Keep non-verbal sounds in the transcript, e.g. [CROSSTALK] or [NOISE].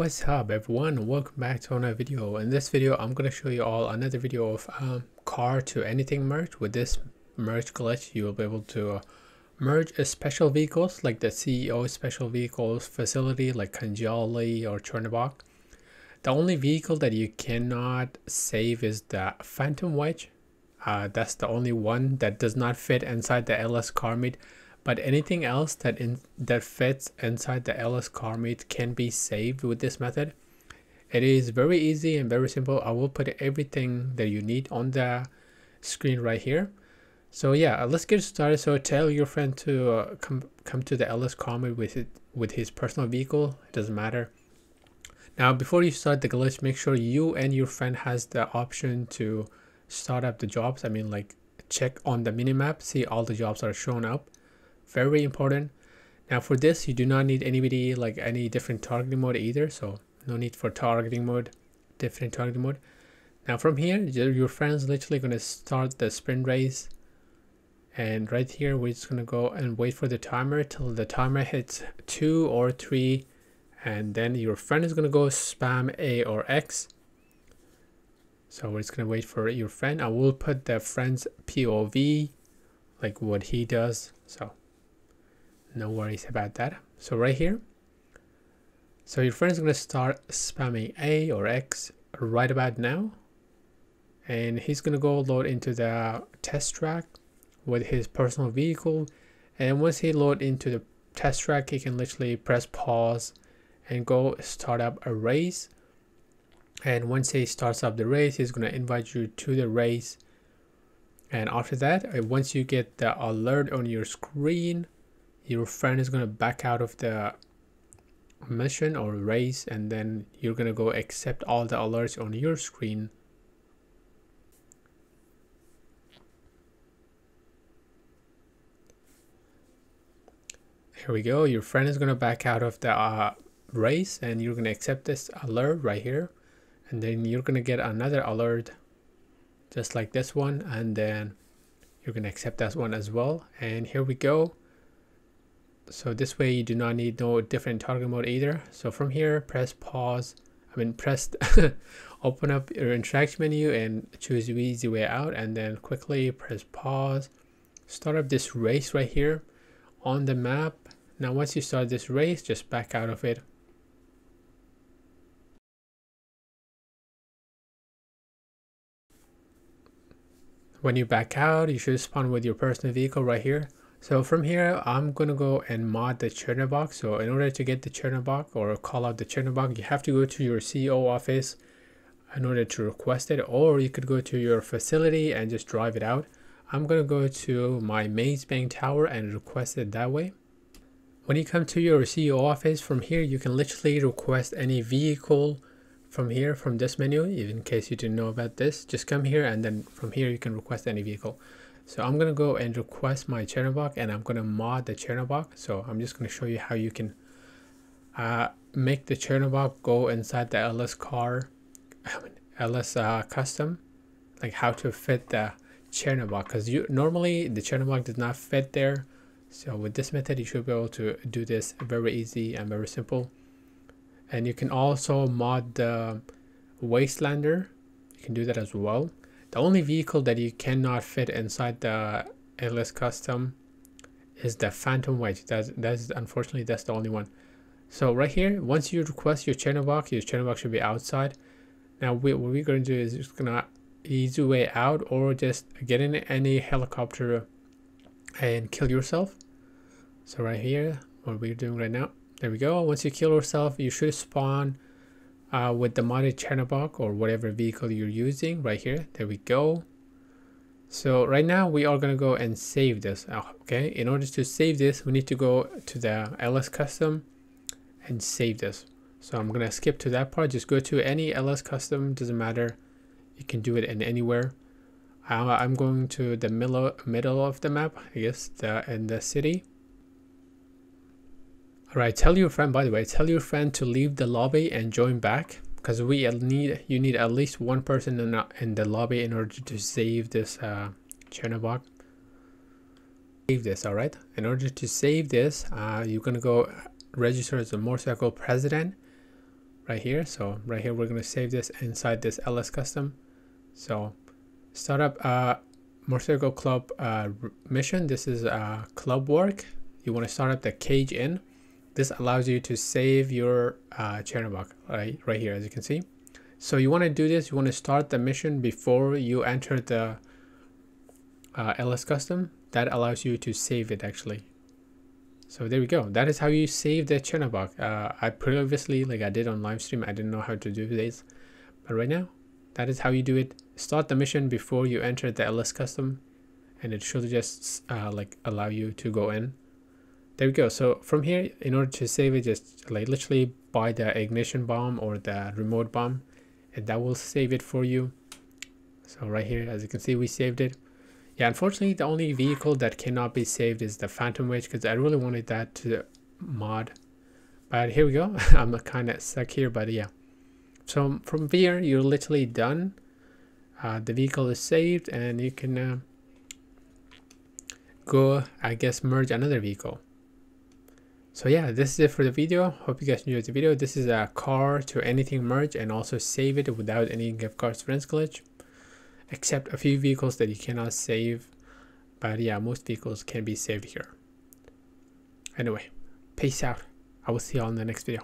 What's up everyone? Welcome back to another video. In this video I'm gonna show you all another video of um, car to anything merge with this merge glitch you will be able to uh, merge a special vehicles like the CEO special vehicles facility like Khanjali or Chernobog. The only vehicle that you cannot save is the Phantom Wedge. Uh, that's the only one that does not fit inside the LS car meet but anything else that in that fits inside the ls car meet can be saved with this method? It is very easy and very simple. I will put everything that you need on the screen right here. So yeah let's get started. So tell your friend to uh, come come to the ls car meet with it with his personal vehicle. It doesn't matter. Now before you start the glitch make sure you and your friend has the option to start up the jobs. I mean like check on the minimap see all the jobs are shown up very important. Now for this you do not need anybody like any different targeting mode either so no need for targeting mode different targeting mode. Now from here your friend's literally going to start the sprint race. And right here we're just going to go and wait for the timer till the timer hits two or three. And then your friend is going to go spam a or x. So we're just going to wait for your friend. I will put the friend's pov like what he does. So no worries about that. So right here. So your friend is going to start spamming a or x right about now. And he's to go load into the test track with his personal vehicle. And once he load into the test track he can literally press pause and go start up a race. And once he starts up the race he's to invite you to the race. And after that uh, once you get the alert on your screen your friend is going to back out of the mission or race and then you're going to go accept all the alerts on your screen. Here we go. Your friend is going to back out of the uh, race and you're going to accept this alert right here. And then you're going to get another alert just like this one and then you're going to accept that one as well. And here we go so this way you do not need no different target mode either. So from here press pause. I mean press [LAUGHS] open up your interaction menu and choose the easy way out. And then quickly press pause. Start up this race right here on the map. Now once you start this race just back out of it. When you back out you should spawn with your personal vehicle right here so from here, I'm to go and mod the Chernobog. So in order to get the Chernobog or call out the Chernobog, you have to go to your CEO office in order to request it, or you could go to your facility and just drive it out. I'm to go to my Maze Bank Tower and request it that way. When you come to your CEO office, from here, you can literally request any vehicle from here, from this menu, in case you didn't know about this. Just come here and then from here, you can request any vehicle. So I'm to go and request my Chernobog and I'm to mod the Chernobog. So I'm just to show you how you can uh, make the Chernobog go inside the LS car, [LAUGHS] LS uh, custom, like how to fit the Chernobog because you normally the Chernobog does not fit there. So with this method, you should be able to do this very easy and very simple. And you can also mod the Wastelander. You can do that as well. The only vehicle that you cannot fit inside the LS custom is the Phantom Wedge. That's, that's unfortunately that's the only one. So right here, once you request your Chernobog, your Chernobog should be outside. Now we, what we're going to do is just gonna easy way out or just get in any helicopter and kill yourself. So right here, what we're doing right now, there we go. Once you kill yourself, you should spawn uh, with the modded Chernobog or whatever vehicle you're using right here. There we go. So right now we are going to go and save this. Okay, in order to save this, we need to go to the LS custom and save this. So I'm going to skip to that part. Just go to any LS custom, doesn't matter. You can do it in anywhere. Uh, I'm going to the middle, middle of the map, I guess, the, in the city. Alright, tell your friend, by the way, tell your friend to leave the lobby and join back because we need, you need at least one person in, in the lobby in order to save this uh, Chernobog. Save this, alright? In order to save this, uh, you're gonna go register as a motorcycle president right here. So right here we're going to save this inside this ls custom. So start up uh motorcycle club uh mission. This is uh club work. You want to start up the cage in this allows you to save your uh Chernobog, right right here as you can see. So you want to do this you want to start the mission before you enter the uh, ls custom. That allows you to save it actually. So there we go. That is how you save the Chernobog. uh, i previously like i did on live stream i didn't know how to do this. But right now that is how you do it. Start the mission before you enter the ls custom and it should just uh, like allow you to go in there we go so from here in order to save it just like literally buy the ignition bomb or the remote bomb and that will save it for you so right here as you can see we saved it yeah, unfortunately, the only vehicle that cannot be saved is the Phantom Wedge because I really wanted that to mod. But here we go. [LAUGHS] I'm kind of stuck here, but yeah. So from here, you're literally done. Uh, the vehicle is saved and you can uh, go, I guess, merge another vehicle. So yeah, this is it for the video. Hope you guys enjoyed the video. This is a car to anything merge and also save it without any gift cards friends glitch except a few vehicles that you cannot save but yeah most vehicles can be saved here anyway peace out i will see you all in the next video